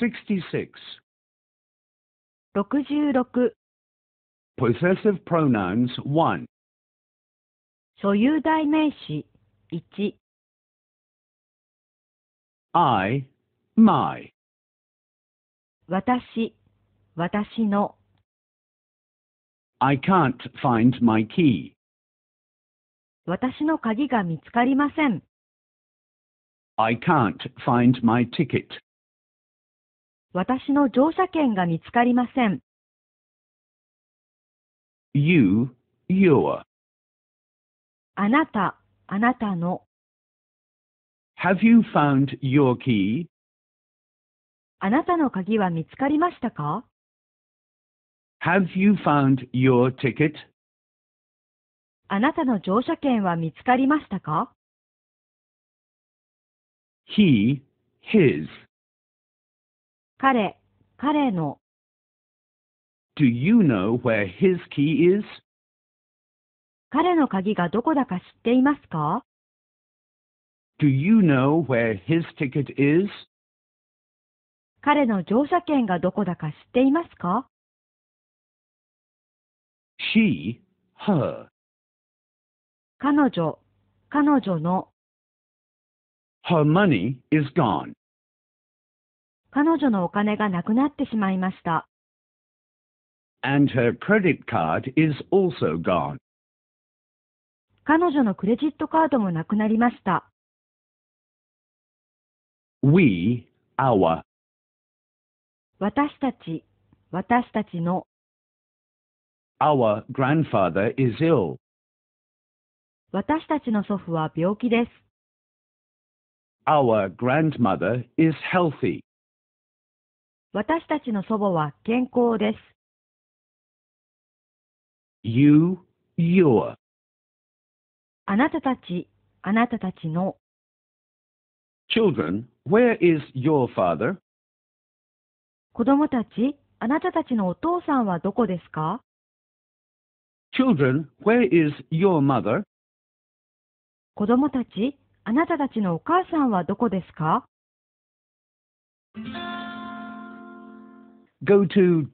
66. 66、Possessive pronouns 1. 所有代名詞1、I, my. 私、私の、I can't find my key. 私の鍵が見つかりません。I can't find my ticket. 私の乗車券が見つかりません。You, your. あなた、あなたの、Have you found your key? あなたの鍵は見つかりましたか Have you found your ticket? あなたの乗車券は見つかりましたか He, his. 彼、彼の、Do you know where his key is? 彼の鍵がどこだか知っていますか Do you know where his ticket is? 彼の乗車券がどこだか知っていますか She, her. 彼女、彼女の、Her money is gone. 彼女のお金がなくなってしまいました。And her credit card is also gone. 彼女のクレジットカードもなくなりました。We, our. 私たち、私たちの、Our grandfather is ill. 私たちの祖父は病気です。Our grandmother is healthy. 私たちの祖母は健康です。You, your. あなたたち、あなたたちの、Children, where is your father? 子供たち、あなたたちのお父さんはどこですか？Children, where is your mother? 子供たち、あなたたちのお母さんはどこですか？Go to